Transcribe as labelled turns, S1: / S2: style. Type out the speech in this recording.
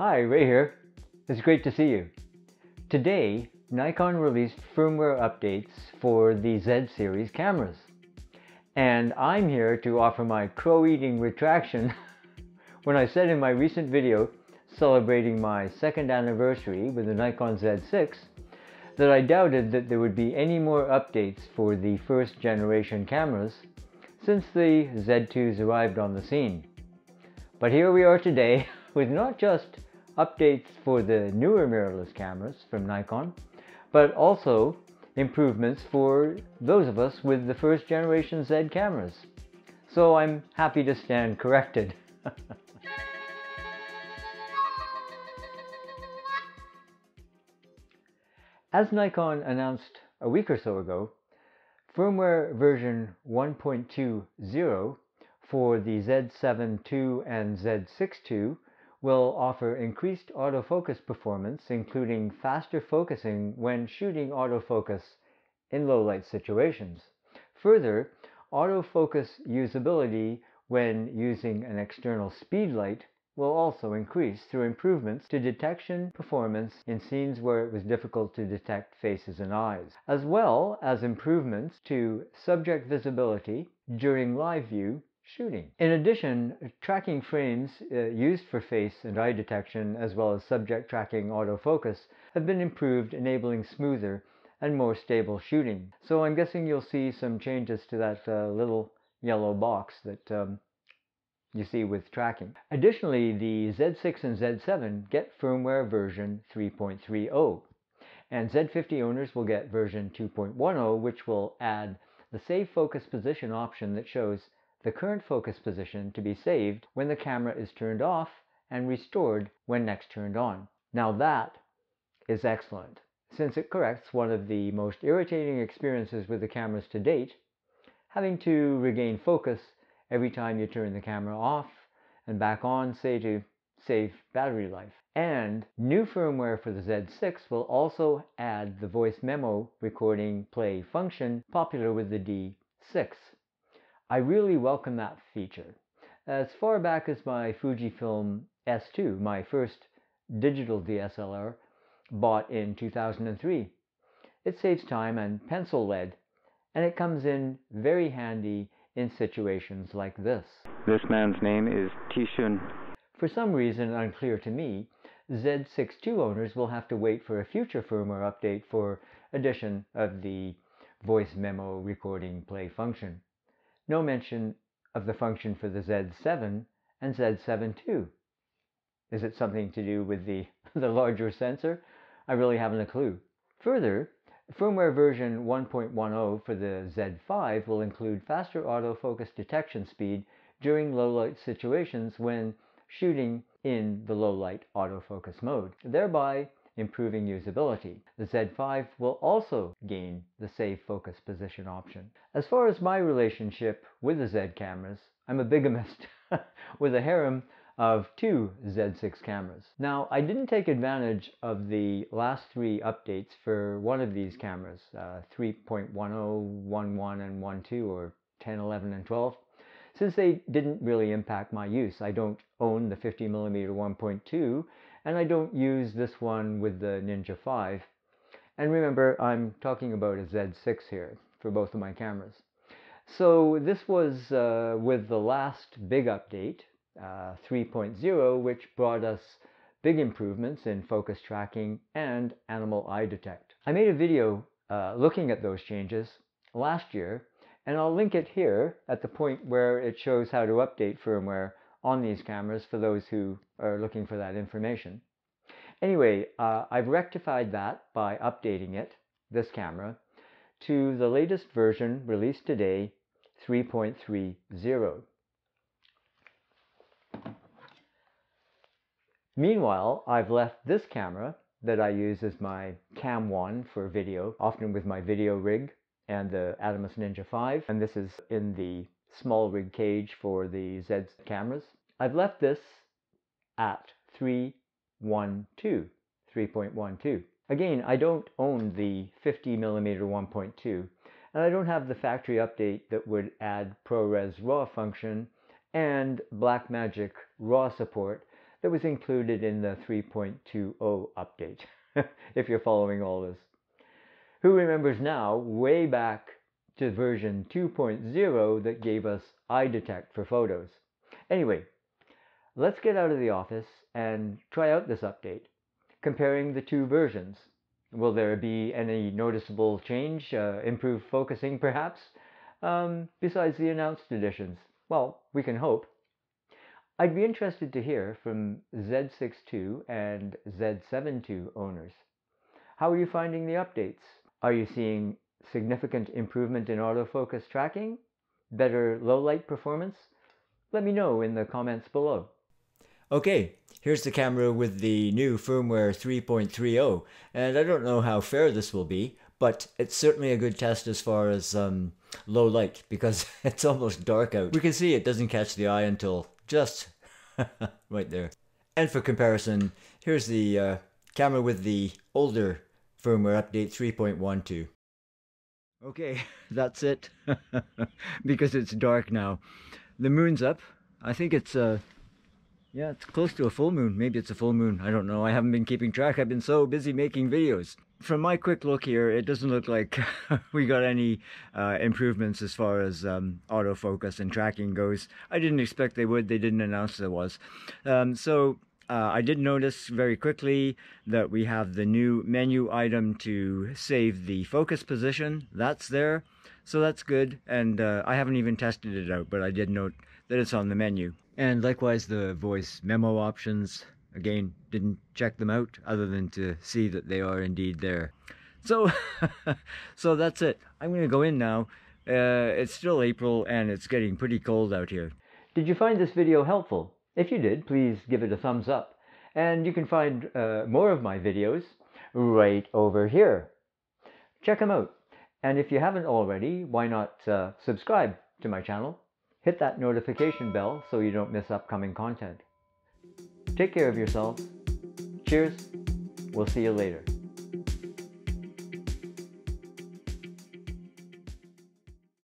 S1: Hi, Ray here. It's great to see you. Today, Nikon released firmware updates for the Z series cameras. And I'm here to offer my crow-eating retraction when I said in my recent video celebrating my second anniversary with the Nikon Z6 that I doubted that there would be any more updates for the first generation cameras since the Z2s arrived on the scene. But here we are today with not just updates for the newer mirrorless cameras from Nikon, but also improvements for those of us with the first generation Z cameras. So I'm happy to stand corrected. As Nikon announced a week or so ago, firmware version 1.20 for the Z7 II and Z6 II will offer increased autofocus performance, including faster focusing when shooting autofocus in low light situations. Further, autofocus usability when using an external speed light will also increase through improvements to detection performance in scenes where it was difficult to detect faces and eyes, as well as improvements to subject visibility during live view shooting. In addition, tracking frames uh, used for face and eye detection as well as subject tracking autofocus have been improved enabling smoother and more stable shooting. So I'm guessing you'll see some changes to that uh, little yellow box that um, you see with tracking. Additionally, the Z6 and Z7 get firmware version 3.30 and Z50 owners will get version 2.10 which will add the save focus position option that shows the current focus position to be saved when the camera is turned off and restored when next turned on. Now that is excellent, since it corrects one of the most irritating experiences with the cameras to date, having to regain focus every time you turn the camera off and back on, say to save battery life. And new firmware for the Z6 will also add the voice memo recording play function popular with the D6. I really welcome that feature. As far back as my Fujifilm S2, my first digital DSLR, bought in 2003. It saves time and pencil lead, and it comes in very handy in situations like this.
S2: This man's name is Tishun.
S1: For some reason unclear to me, Z6 II owners will have to wait for a future firmware update for addition of the voice memo recording play function. No mention of the function for the Z7 and Z7 II. Is it something to do with the, the larger sensor? I really haven't a clue. Further, firmware version 1.10 for the Z5 will include faster autofocus detection speed during low light situations when shooting in the low light autofocus mode, thereby improving usability. The Z5 will also gain the save focus position option. As far as my relationship with the Z cameras, I'm a bigamist with a harem of two Z6 cameras. Now, I didn't take advantage of the last three updates for one of these cameras, uh, 3.10, 11, and 12, or 10, 11, and 12, since they didn't really impact my use. I don't own the 50mm 1.2, and I don't use this one with the Ninja V. And remember, I'm talking about a Z6 here for both of my cameras. So this was uh, with the last big update, uh, 3.0, which brought us big improvements in focus tracking and animal eye detect. I made a video uh, looking at those changes last year, and I'll link it here at the point where it shows how to update firmware on these cameras for those who are looking for that information. Anyway, uh, I've rectified that by updating it, this camera, to the latest version released today, 3.30. Meanwhile, I've left this camera that I use as my Cam 1 for video, often with my video rig and the Atomos Ninja V. And this is in the SmallRig cage for the Z cameras. I've left this at 3.12, 3.12. Again, I don't own the 50 millimeter 1.2, and I don't have the factory update that would add ProRes RAW function and Blackmagic RAW support
S3: that was included in the 3.20 update, if you're following all this. Who remembers now, way back to version 2.0 that gave us eye detect for photos? Anyway, let's get out of the office and try out this update, comparing the two versions. Will there be any noticeable change, uh, improved focusing perhaps, um, besides the announced additions? Well, we can hope. I'd be interested to hear from Z6 II and Z7 II owners. How are you finding the updates? Are you seeing significant improvement in autofocus tracking? Better low light performance? Let me know in the comments below.
S1: Okay, here's the camera with the new firmware 3.30, and I don't know how fair this will be, but it's certainly a good test as far as um, low light because it's almost dark out. We can see it doesn't catch the eye until just right there. And for comparison, here's the uh, camera with the older firmware update 3.12. Okay, that's it. because it's dark now. The moon's up. I think it's uh yeah, it's close to a full moon. Maybe it's a full moon. I don't know. I haven't been keeping track. I've been so busy making videos from my quick look here, it doesn't look like we got any uh, improvements as far as um, autofocus and tracking goes. I didn't expect they would. They didn't announce there was. Um, so uh, I did notice very quickly that we have the new menu item to save the focus position. That's there. So that's good. And uh, I haven't even tested it out, but I did note that it's on the menu. And likewise, the voice memo options Again, didn't check them out other than to see that they are indeed there. So, so that's it. I'm going to go in now. Uh, it's still April and it's getting pretty cold out here.
S3: Did you find this video helpful? If you did, please give it a thumbs up. And you can find uh, more of my videos right over here. Check them out. And if you haven't already, why not uh, subscribe to my channel? Hit that notification bell so you don't miss upcoming content. Take care of yourselves. Cheers. We'll see you later.